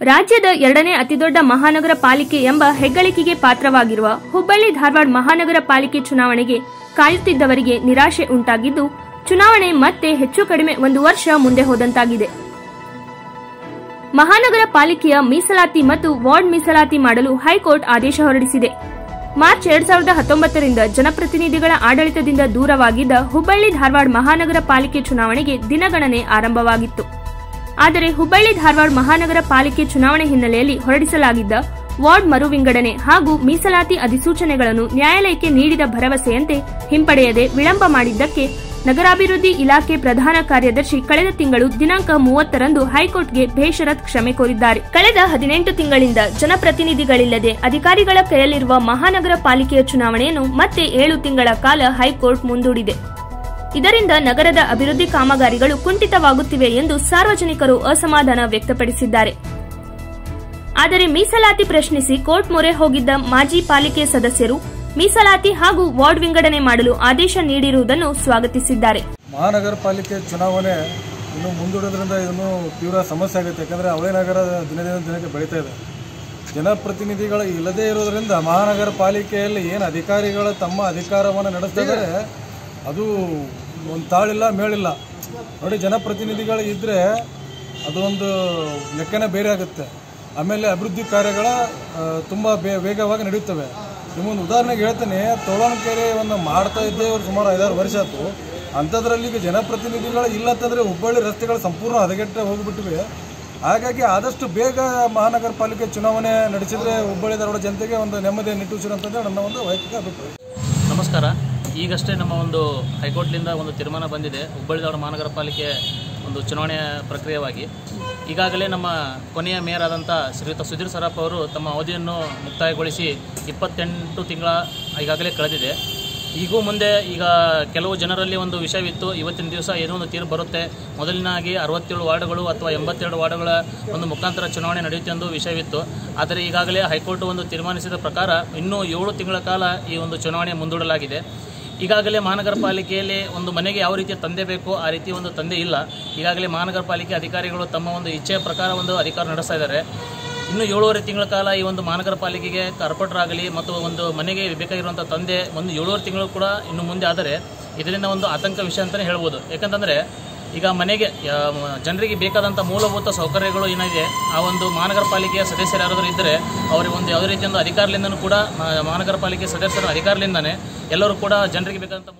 ರಾಜ್ಯದ ಎರಡನೇ ಅತಿದೊಡ್ಡ ಮಹಾನಗರ ಪಾಲಿಕೆ ಎಂಬ ಹೆಗ್ಗಳಿಕೆಗೆ ಪಾತ್ರವಾಗಿರುವ ಹುಬ್ಬಳ್ಳಿ ಧಾರವಾಡ ಮಹಾನಗರ ಪಾಲಿಕೆ ಚುನಾವಣೆಗೆ ಕಾಯುತ್ತಿದ್ದವರಿಗೆ ನಿರಾಶೆ ಉಂಟಾಗಿದ್ದು, ಚುನಾವಣೆ ಮತ್ತೆ ಹೆಚ್ಚು ಕಡಿಮೆ ಒಂದು ವರ್ಷ ಮುಂದೆ ಹೋದಂತಾಗಿದೆ. ಮಹಾನಗರ ಪಾಲಿಕೆಯ ಮೀಸಲಾತಿ ಮತ್ತು ವಾರ್ಡ್ ಮೀಸಲಾತಿ ಮಾಡಲು ಹೈಕೋರ್ಟ್ ಆದೇಶ ಹೊರಡಿಸಿದೆ. ಮಾರ್ಚ್ ಎರಡ್ ಸಾವಿರದ ಹತ್ತೊಂಬತ್ತರಿಂದ ಜನಪ್ರತಿನಿಧಿಗಳ ಆಡಳಿತದಿಂದ ದೂರವಾಗಿದ್ದ ಹುಬ್ಬಳ್ಳಿ ಧಾರವಾಡ ಮಹಾನಗರ ಪಾಲಿಕೆ ಚುನಾವಣೆಗೆ ದಿನಗಣನೆ ಆರಂಭವಾಗಿತ್ತು. ಆದರೆ ಹುಬ್ಬಳ್ಳಿ ಧಾರವಾಡ ಮಹಾನಗರ ಪಾಲಿಕೆ ಚುನಾವಣೆ ಹಿನ್ನೆಲೆಯಲ್ಲಿ ಹೊರಡಿಸಲಾಗಿದ್ದ ವಾರ್ಡ್ ಮರು ವಿಂಗಡಣೆ ಹಾಗೂ ಮೀಸಲಾತಿ ಅಧಿಸೂಚನೆಗಳನ್ನು ನ್ಯಾಯಾಲಯಕ್ಕೆ ನೀಡಿದ ಭರವಸೆಯಂತೆ ಹಿಂಪಡೆಯದೆ ವಿಳಂಬ ಮಾಡಿದ್ದಕ್ಕೆ ನಗರಾಭಿವೃದ್ಧಿ ಇಲಾಖೆ ಪ್ರಧಾನ ಕಾರ್ಯದರ್ಶಿ ಕಳೆದ ತಿಂಗಳು ದಿನಾಂಕ ಮೂವತ್ತರಂದು ಹೈಕೋರ್ಟ್ಗೆ ಬೇಷರತ್ ಕ್ಷಮೆ ಕೋರಿದ್ದಾರೆ. ಕಳೆದ ಹದಿನೆಂಟು ತಿಂಗಳಿಂದ ಜನಪ್ರತಿನಿಧಿಗಳಿಲ್ಲದೆ ಅಧಿಕಾರಿಗಳ ಕೈಯಲ್ಲಿರುವ ಮಹಾನಗರ ಪಾಲಿಕೆಯ ಚುನಾವಣೆಯನ್ನು ಮತ್ತೆ ಏಳು ತಿಂಗಳ ಕಾಲ ಹೈಕೋರ್ಟ್ ಮುಂದೂಡಿದೆ. ಇದರಿಂದ ನಗರದ ಅಭಿವೃದ್ಧಿ ಕಾಮಗಾರಿಗಳು ಕುಂಠಿತವಾಗುತ್ತಿವೆ ಎಂದು ಸಾರ್ವಜನಿಕರು ಅಸಮಾಧಾನ ವ್ಯಕ್ತಪಡಿಸಿದ್ದಾರೆ. ಆದರೆ ಮೀಸಲಾತಿ ಪ್ರಶ್ನಿಸಿ ಕೋರ್ಟ್ ಮೊರೆ ಹೋಗಿದ್ದ ಮಾಜಿ ಪಾಲಿಕೆ ಸದಸ್ಯರು ಮೀಸಲಾತಿ ಹಾಗೂ ವಾರ್ಡ್ ವಿಂಗಡಣೆ ಮಾಡಲು ಆದೇಶ ನೀಡಿರುವುದನ್ನು ಸ್ವಾಗತಿಸಿದ್ದಾರೆ. ಮಹಾನಗರ ಪಾಲಿಕೆ ಚುನಾವಣೆ ಇನ್ನು ಮುಂದೂಡೋದ್ರಿಂದ ಇದನ್ನು ತೀವ್ರ ಸಮಸ್ಯೆ ಆಗುತ್ತೆ. ಯಾಕಂದ್ರೆ ಅವಳಿ ನಗರ ದಿನದಿಂದ ದಿನಕ್ಕೆ ಬೆಳೀತಾ ಇದೆ. ಜನಪ್ರತಿನಿಧಿಗಳು ಇಲ್ಲದೇ ಇರೋದ್ರಿಂದ ಮಹಾನಗರ ಪಾಲಿಕೆಯಲ್ಲಿ ಏನು ಅಧಿಕಾರಿಗಳು ತಮ್ಮ ಅಧಿಕಾರವನ್ನು ನಡೆಸ್ತಾ ಇದ್ದಾರೆ ಅದು ಒಂದು ತಾಳಿಲ್ಲ, ಮೇಳಿಲ್ಲ. ನೋಡಿ, ಜನಪ್ರತಿನಿಧಿಗಳು ಇದ್ದರೆ ಅದು ಒಂದು ಲೆಕ್ಕನೇ ಬೇರೆ ಆಗುತ್ತೆ. ಆಮೇಲೆ ಅಭಿವೃದ್ಧಿ ಕಾರ್ಯಗಳ ತುಂಬ ಬೇ, ವೇಗವಾಗಿ ನಡೆಯುತ್ತವೆ. ನಿಮ್ಮೊಂದು ಉದಾಹರಣೆಗೆ ಹೇಳ್ತೇನೆ ತೋಳಣಕೆರೆ ಒಂದು ಮಾಡ್ತಾ ಇದ್ದೇವೆ ಸುಮಾರು ಐದಾರು ವರ್ಷ ಆಯ್ತು. ಅಂಥದ್ರಲ್ಲಿ ಈಗ ಜನಪ್ರತಿನಿಧಿಗಳು ಇಲ್ಲ ಅಂತಂದರೆ ಹುಬ್ಬಳ್ಳಿ ರಸ್ತೆಗಳು ಸಂಪೂರ್ಣ ಹದಗೆಟ್ಟೆ ಹೋಗಿಬಿಟ್ಟಿವೆ. ಹಾಗಾಗಿ ಆದಷ್ಟು ಬೇಗ ಮಹಾನಗರ ಪಾಲಿಕೆ ಚುನಾವಣೆ ನಡೆಸಿದರೆ ಹುಬ್ಬಳ್ಳಿ ಧಾರವಾಡ ಜನತೆಗೆ ಒಂದು ನೆಮ್ಮದಿ ನಿಟ್ಟುಸಿರು ಅಂತಂದರೆ ನನ್ನ ಒಂದು ವೈಯಕ್ತಿಕ ಅಭಿಪ್ರಾಯ. ನಮಸ್ಕಾರ. ಈಗಷ್ಟೇ ನಮ್ಮ ಒಂದು ಹೈಕೋರ್ಟ್ನಿಂದ ಒಂದು ತೀರ್ಮಾನ ಬಂದಿದೆ. ಹುಬ್ಬಳ್ಳಿ ಧಾರವಾಡ ಮಹಾನಗರ ಪಾಲಿಕೆ ಒಂದು ಚುನಾವಣೆಯ ಪ್ರಕ್ರಿಯೆಯಾಗಿ ಈಗಾಗಲೇ ನಮ್ಮ ಕೊನೆಯ ಮೇಯರ್ ಆದಂಥ ಶ್ರೀಯುತ ಸುಧೀರ್ ಸರಾಪ್ ಅವರು ತಮ್ಮ ಅವಧಿಯನ್ನು ಮುಕ್ತಾಯಗೊಳಿಸಿ ಇಪ್ಪತ್ತೆಂಟು ತಿಂಗಳ ಈಗಾಗಲೇ ಕಳೆದಿದೆ. ಈಗೂ ಮುಂದೆ ಈಗ ಕೆಲವು ಜನರಲ್ಲಿ ಒಂದು ವಿಷಯವಿತ್ತು. ಇವತ್ತಿನ ದಿವಸ ಏನೋ ಒಂದು ತೀರ್ಪು ಬರುತ್ತೆ. ಮೊದಲಿನಾಗಿ ಅರವತ್ತೇಳು ವಾರ್ಡ್ಗಳು ಅಥವಾ ಎಂಬತ್ತೆರಡು ವಾರ್ಡ್ಗಳ ಒಂದು ಮುಖಾಂತರ ಚುನಾವಣೆ ನಡೆಯುತ್ತೆ ಎಂದು ವಿಷಯವಿತ್ತು. ಆದರೆ ಈಗಾಗಲೇ ಹೈಕೋರ್ಟ್ ಒಂದು ತೀರ್ಮಾನಿಸಿದ ಪ್ರಕಾರ ಇನ್ನೂ ಏಳು ತಿಂಗಳ ಕಾಲ ಈ ಒಂದು ಚುನಾವಣೆ ಮುಂದೂಡಲಾಗಿದೆ. ಈಗಾಗಲೇ ಮಹಾನಗರ ಪಾಲಿಕೆಯಲ್ಲಿ ಒಂದು ಮನೆಗೆ ಯಾವ ರೀತಿಯ ತಂದೆ ಬೇಕೋ ಆ ರೀತಿ ಒಂದು ತಂದೆ ಇಲ್ಲ. ಈಗಾಗಲೇ ಮಹಾನಗರ ಪಾಲಿಕೆ ಅಧಿಕಾರಿಗಳು ತಮ್ಮ ಒಂದು ಇಚ್ಛೆಯ ಪ್ರಕಾರ ಒಂದು ಅಧಿಕಾರ ನಡೆಸ್ತಾ ಇದ್ದಾರೆ. ಇನ್ನು ಏಳುವರೆ ತಿಂಗಳ ಕಾಲ ಈ ಒಂದು ಮಹಾನಗರ ಪಾಲಿಕೆಗೆ ಕಾರ್ಪೊರೇಟರಾಗಲಿ ಮತ್ತು ಒಂದು ಮನೆಗೆ ಬೇಕಾಗಿರುವಂಥ ತಂದೆ ಒಂದು ಏಳೂವರೆ ತಿಂಗಳು ಕೂಡ ಇನ್ನು ಮುಂದೆ ಆದರೆ ಇದರಿಂದ ಒಂದು ಆತಂಕ ವಿಷಯ ಅಂತಲೇ ಹೇಳ್ಬೋದು. ಯಾಕಂತಂದರೆ ಈಗ ಮನೆಗೆ ಜನರಿಗೆ ಬೇಕಾದಂಥ ಮೂಲಭೂತ ಸೌಕರ್ಯಗಳು ಏನಿದೆ, ಆ ಒಂದು ಮಹಾನಗರ ಪಾಲಿಕೆಯ ಸದಸ್ಯರು ಯಾರಾದರೂ ಇದ್ದರೆ ಅವರಿಗೆ ಒಂದು ಯಾವುದೇ ರೀತಿಯ ಒಂದು ಅಧಿಕಾರದಿಂದನೂ ಕೂಡ ಮಹಾನಗರ ಪಾಲಿಕೆ ಸದಸ್ಯರ ಅಧಿಕಾರದಿಂದನೇ ಎಲ್ಲರೂ ಕೂಡ ಜನರಿಗೆ ಬೇಕಾದಂಥ